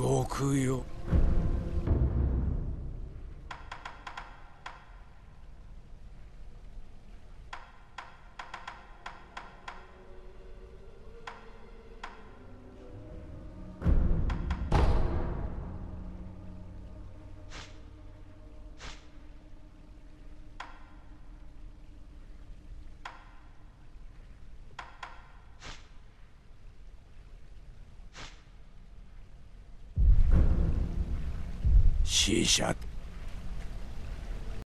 悟空よ。死者